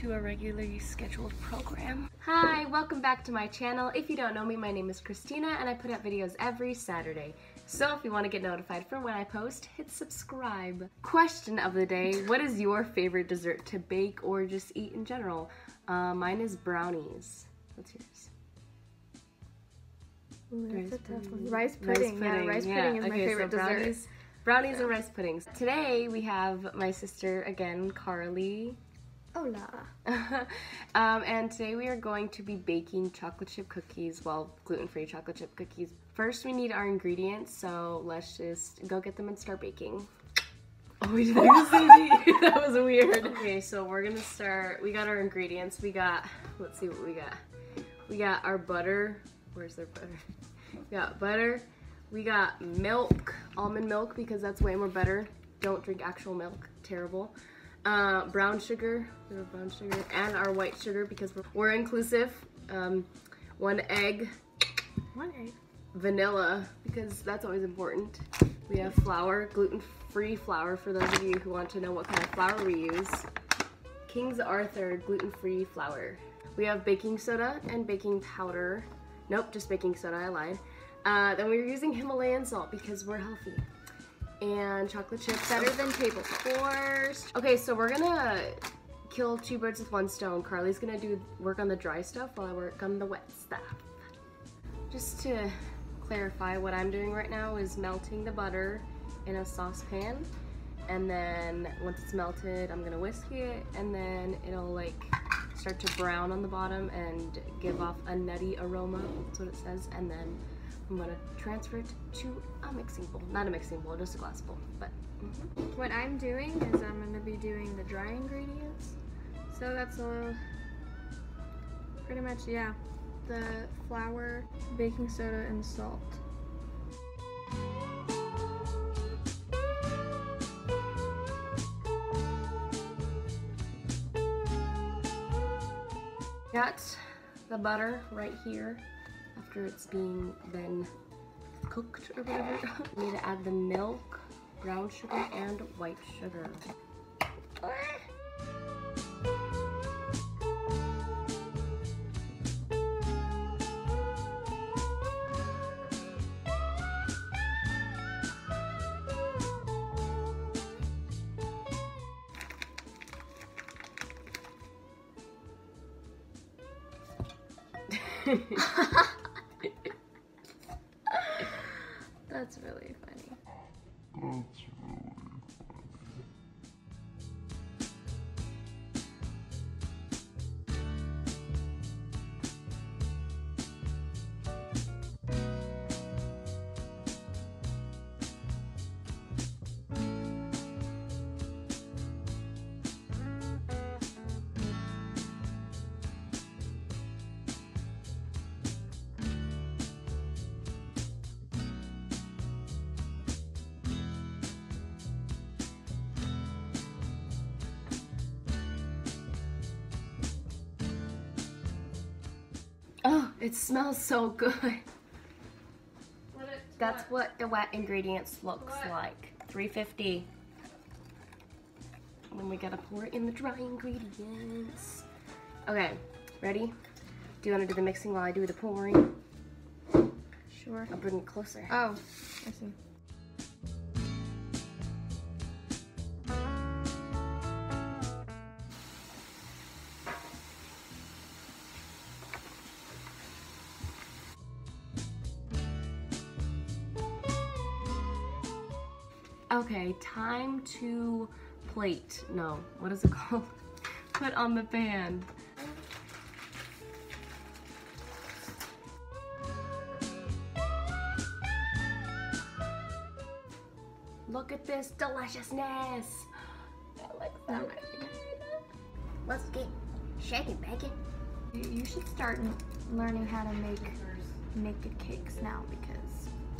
to a regularly scheduled program. Hi, welcome back to my channel. If you don't know me, my name is Kristina and I put out videos every Saturday. So if you want to get notified for when I post, hit subscribe. Question of the day, what is your favorite dessert to bake or just eat in general? Uh, mine is brownies. What's yours? Ooh, that's Rice a tough pudding. Rice pudding. Yeah, rice yeah. pudding is my Okay, so favorite dessert. brownies, Brownies and rice puddings. Today we have my sister again, Karlee. Hola. um, and today we are going to be baking chocolate chip cookies, well, gluten-free chocolate chip cookies. First we need our ingredients, so let's just go get them and start baking. Oh, we say that was weird. Okay, so we're gonna start, we got our ingredients. We got, let's see what we got. We got our butter. Where's their butter? We got butter. We got milk, almond milk, because that's way more better. Don't drink actual milk, terrible. Uh, brown sugar, brown sugar, and our white sugar because we're, we're inclusive. Um, one egg, One egg. vanilla because that's always important. We have flour, gluten-free flour for those of you who want to know what kind of flour we use. King's Arthur gluten-free flour. We have baking soda and baking powder. Nope, just baking soda, I lied. Uh, then we're using Himalayan salt because we're healthy. And chocolate chips. Better than table course. Okay, so we're gonna kill two birds with one stone. Karlee's gonna do work on the dry stuff while I work on the wet stuff. Just to clarify, what I'm doing right now is melting the butter in a saucepan. And then once it's melted, I'm gonna whisk it and then it'll like start to brown on the bottom and give off a nutty aroma. That's what it says. And then I'm gonna transfer it to a mixing bowl. Not a mixing bowl, just a glass bowl. But mhm. What I'm doing is I'm going to be doing the dry ingredients. So that's a pretty much yeah, the flour, baking soda, and salt. Got the butter right here after it's being then cooked or whatever. we need to add the milk, brown sugar, and white sugar. That's really it smells so good. That's what the wet ingredients looks What? like. 350. And then we gotta pour it in the dry ingredients. Okay, ready? Do you wanna do the mixing while I do the pouring? Sure. I'll bring it closer. Oh, I see. Okay, time to plate. No, what is it called? Put on the pan. Look at this deliciousness. That. Let's get shaking, bacon. You, you should start learning how to make naked cakes now because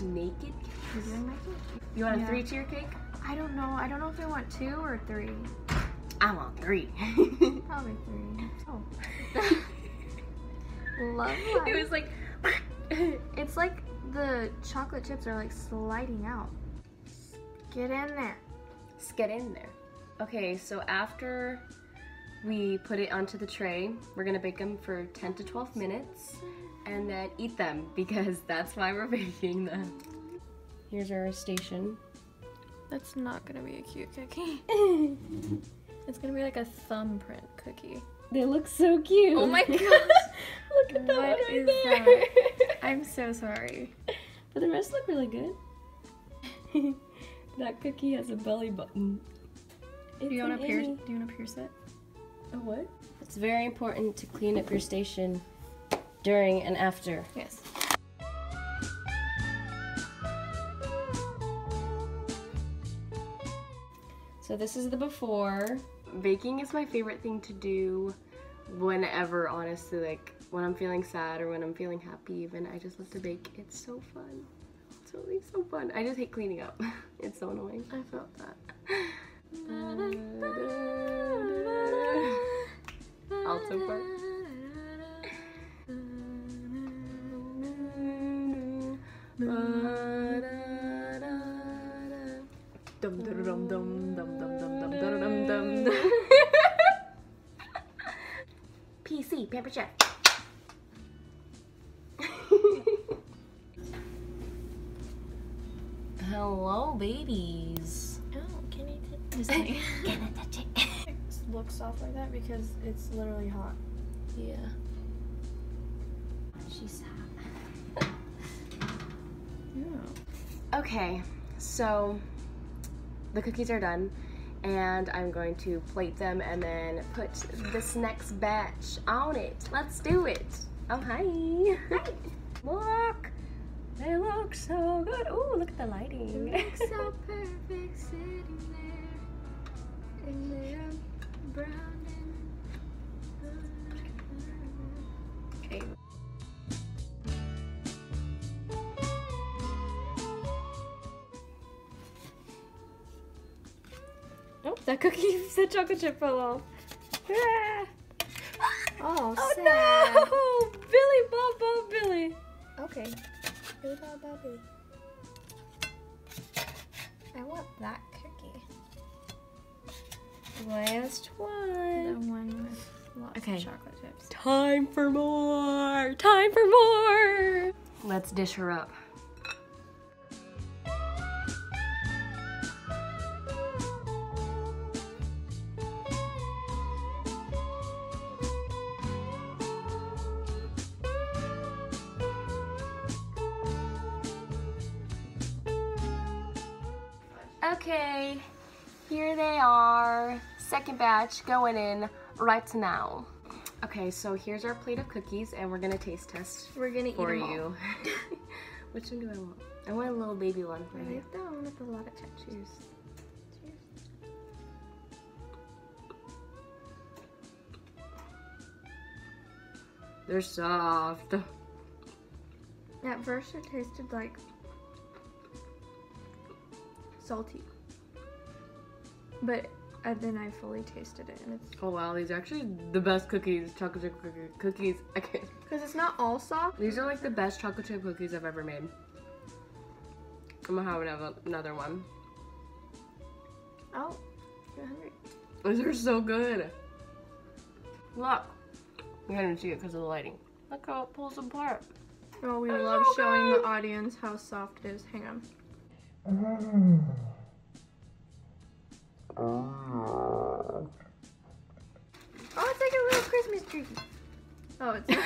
Naked. you're doing my cake. You want a three tier cake? I don't know. I don't know if I want two or three. I want three. Probably three. Oh. Love it was like. It's like the chocolate chips are like sliding out. Get in there. Let's get in there. Okay, so after we put it onto the tray. We're gonna bake them for 10 to 12 minutes and then eat them because that's why we're baking them. Here's our station. That's not gonna be a cute cookie. it's gonna be like a thumbprint cookie. They look so cute. Oh my gosh. look at that What one right is there. that? I'm so sorry. But the rest look really good. that cookie has a belly button. Do you wanna an pierce? Do you wanna pierce it? A what? It's very important to clean up your station during and after. Yes. So this is the before. Baking is my favorite thing to do whenever, honestly, like when I'm feeling sad or when I'm feeling happy even. I just love to bake. It's so fun. It's really so fun. I just hate cleaning up. It's so annoying. I felt that. Hello, babies. Oh, can you t- just Can I touch it? look soft like that because it's literally hot. Yeah. She's hot. Yeah. Okay, so the cookies are done, and I'm going to plate them and then put this next batch on it. Let's do it. Oh, hi. Hi. Look. They look so good. Ooh, look at the lighting. so perfect sitting there in their brown okay. Oh, that cookie, the chocolate chip fell off. Ah. Oh, Oh sad. no! Billy Bob Bob Billy. Okay. Bob Bobby. I want that cookie. Last The one. one with lots Okay. of chocolate chips. Time for more. Time for more. Let's dish her up. Okay, here they are. Second batch going in right now. Okay, so here's our plate of cookies, and we're gonna taste test We're gonna for eat them you. Which one do I want? I want a little baby one all. right here. Right down with a lot of tattoos. They're soft. At first, it tasted like salty, but uh, then I fully tasted it, and it's Oh wow, these are actually the best cookies, chocolate chip cookie- cookies. I can't. because it's not all soft. These are like the best chocolate chip cookies I've ever made. I'm gonna have another, another one. Oh, you're hungry. These are so good. Look. You can't even see it because of the lighting. Look how it pulls apart. Oh, we love so showing the audience how soft it is. Hang on. Oh, it's like a little Christmas tree. Oh, it's not,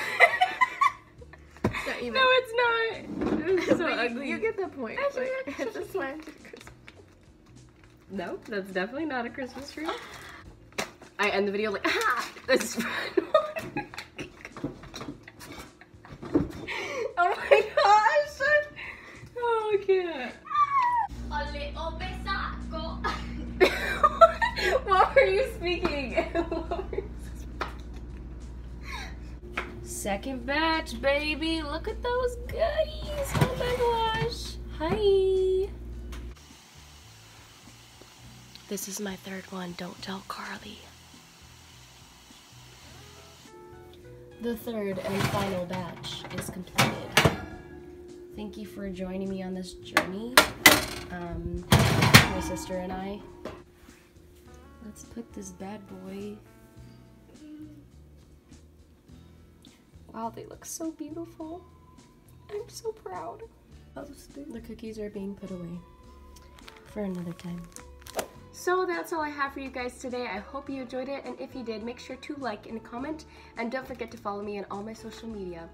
it's not even. No, it's not. It's so you- ugly. You get the point. Actually, Like, it's a slanted Christmas. No, that's definitely not a Christmas tree. I end the video like, ah, this is Oh Second batch, baby. Look at those goodies. Oh my gosh. Hi. This is my third one. Don't tell Karlee. The third and final batch is completed. Thank you for joining me on this journey. Um, my sister and I. Let's put this bad boy Wow, they look so beautiful. I'm so proud. The cookies are being put away for another time. So that's all I have for you guys today. I hope you enjoyed it, and if you did, make sure to like and comment, and don't forget to follow me on all my social media.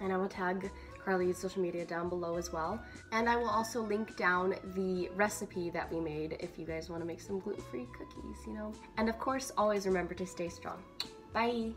And I will tag Karlee's social media down below as well. And I will also link down the recipe that we made if you guys want to make some gluten-free cookies, you know. And of course, always remember to stay strong. Bye!